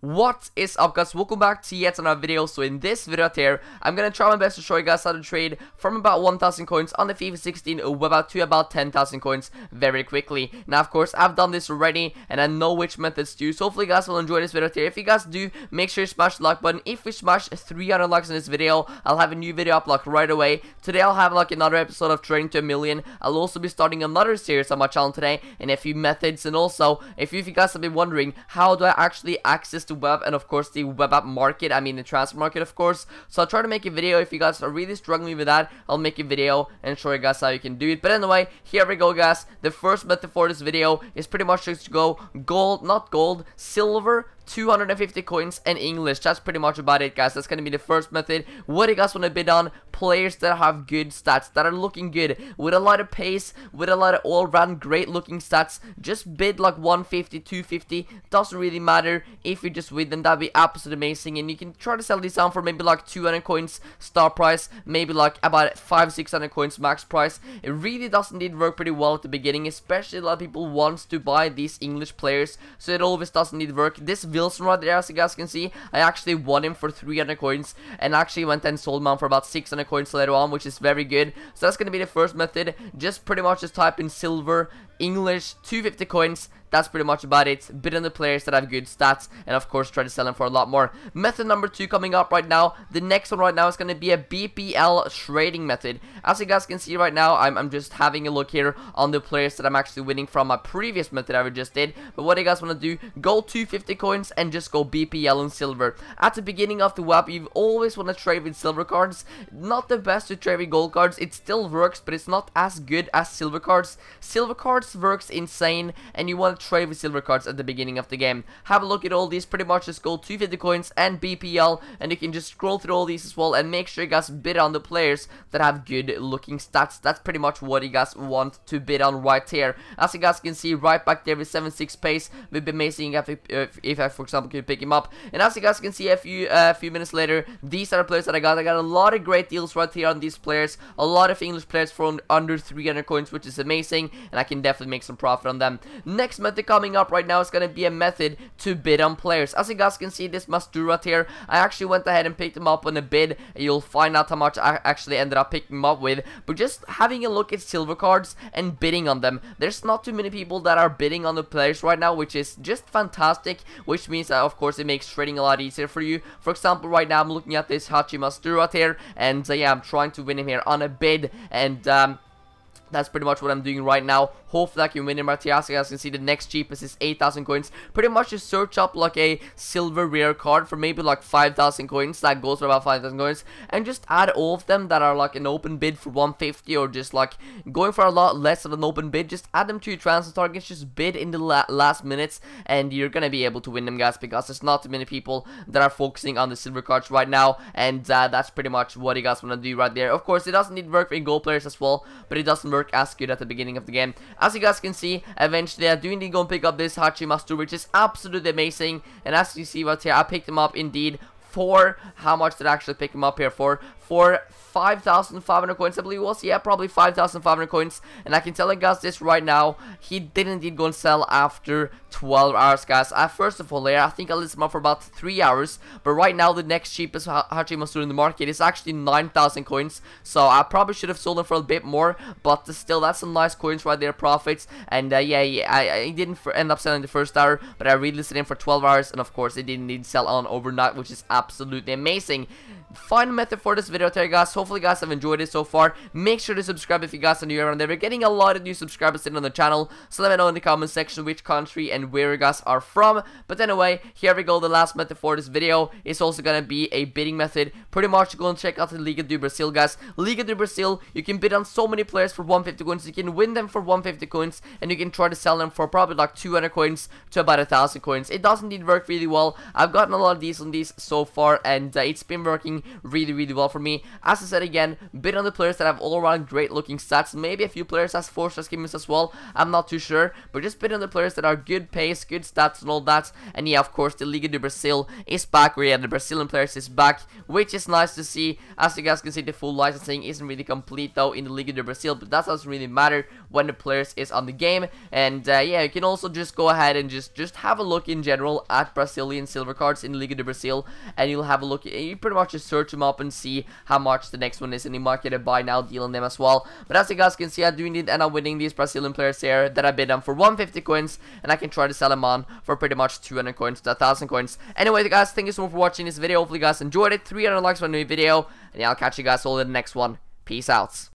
What is up guys, welcome back to yet another video, so in this video here, I'm gonna try my best to show you guys how to trade from about 1000 coins on the FIFA 16 about to about 10,000 coins very quickly. Now of course, I've done this already, and I know which methods to use, hopefully you guys will enjoy this video here. If you guys do, make sure you smash the like button. If we smash 300 likes in this video, I'll have a new video up like right away. Today I'll have like another episode of Trading to a Million. I'll also be starting another series on my channel today, and a few methods, and also, if you, if you guys have been wondering, how do I actually access the web and of course the web app market I mean the transfer market of course. So I'll try to make a video. If you guys are really struggling with that I'll make a video and show you guys how you can do it. But anyway here we go guys. The first method for this video is pretty much just to go gold not gold silver 250 coins and English. That's pretty much about it, guys. That's going to be the first method. What do you guys want to bid on? Players that have good stats, that are looking good, with a lot of pace, with a lot of all-round great looking stats. Just bid like 150, 250. Doesn't really matter. If you just win them, that'd be absolutely amazing. And you can try to sell these down for maybe like 200 coins star price, maybe like about 5, 600 coins max price. It really does indeed work pretty well at the beginning, especially a lot of people wants to buy these English players, so it always doesn't need work. This Wilson right there, as you guys can see. I actually won him for 300 coins and actually went and sold him for about 600 coins later on, which is very good. So that's going to be the first method. Just pretty much just type in silver, English, 250 coins, that's pretty much about it. Bid on the players that have good stats and of course try to sell them for a lot more. Method number two coming up right now. The next one right now is going to be a BPL trading method. As you guys can see right now, I'm, I'm just having a look here on the players that I'm actually winning from my previous method I just did. But what you guys want to do, go 250 coins and just go BPL and silver. At the beginning of the web, you always want to trade with silver cards. Not the best to trade with gold cards. It still works, but it's not as good as silver cards. Silver cards works insane and you want to trade with silver cards at the beginning of the game. Have a look at all these, pretty much just go 250 coins and BPL, and you can just scroll through all these as well, and make sure you guys bid on the players that have good looking stats. That's pretty much what you guys want to bid on right here. As you guys can see, right back there with 7-6 pace, would be amazing if, if, if I, for example, could pick him up. And as you guys can see, a few, uh, few minutes later, these are the players that I got. I got a lot of great deals right here on these players, a lot of English players for under 300 coins, which is amazing, and I can definitely make some profit on them. Next method coming up right now is going to be a method to bid on players. As you guys can see, this Mastour here, I actually went ahead and picked him up on a bid. You'll find out how much I actually ended up picking him up with. But just having a look at silver cards and bidding on them. There's not too many people that are bidding on the players right now, which is just fantastic. Which means that, of course, it makes trading a lot easier for you. For example, right now I'm looking at this Hachim Mastour here. And uh, yeah, I'm trying to win him here on a bid. And um, that's pretty much what I'm doing right now. Hopefully I can win in Matias. As you can see, the next cheapest is 8,000 coins. Pretty much just search up like a silver rare card for maybe like 5,000 coins. That goes for about 5,000 coins. And just add all of them that are like an open bid for 150 or just like going for a lot less of an open bid. Just add them to your transfer targets. Just bid in the la last minutes and you're going to be able to win them guys because there's not too many people that are focusing on the silver cards right now. And uh, that's pretty much what you guys want to do right there. Of course, it doesn't need work for gold players as well, but it doesn't work as good at the beginning of the game. As you guys can see, eventually I do indeed go and pick up this Hachim Mastour, which is absolutely amazing. And as you see right here, I picked him up indeed for how much did I actually pick him up here for? For 5,500 coins, I believe it was. Yeah, probably 5,500 coins. And I can tell you guys this right now. He didn't indeed go and sell after 12 hours, guys. Uh, first of all, there, I think I listed him up for about 3 hours. But right now, the next cheapest Hachim Mastour in the market is actually 9,000 coins. So I probably should have sold him for a bit more. But still, that's some nice coins right there, profits. And uh, yeah, yeah I, I didn't end up selling the first hour. But I relisted him for 12 hours. And of course, it didn't need to sell on overnight, which is absolutely amazing final method for this video today guys. Hopefully guys have enjoyed it so far. Make sure to subscribe if you guys are new around there. We're getting a lot of new subscribers in on the channel so let me know in the comment section which country and where you guys are from. But anyway here we go. The last method for this video is also gonna be a bidding method. Pretty much go and check out the Liga do Brasil, guys. Liga do Brasil, you can bid on so many players for 150 coins. You can win them for 150 coins and you can try to sell them for probably like 200 coins to about a thousand coins. It doesn't need work really well. I've gotten a lot of these on these so far and uh, it's been working really really well for me me. As I said again, bid on the players that have all around great looking stats. Maybe a few players has 4 star skimmies as well. I'm not too sure. But just bid on the players that are good pace, good stats and all that. And yeah, of course, the Liga do Brasil is back. Where yeah, the Brazilian players is back. Which is nice to see. As you guys can see, the full licensing isn't really complete though in the Liga do Brasil. But that doesn't really matter when the players is on the game. And uh, yeah, you can also just go ahead and just, just have a look in general at Brazilian silver cards in Liga do Brasil. And you'll have a look. You pretty much just search them up and see how much the next one is. And you might get a buy now deal on them as well. But as you guys can see, I do need end up winning these Brazilian players here that I bid on for 150 coins. And I can try to sell them on for pretty much 200 coins to 1000 coins. Anyway, guys, thank you so much for watching this video. Hopefully, you guys enjoyed it. 300 likes for a new video. And yeah, I'll catch you guys all in the next one. Peace out.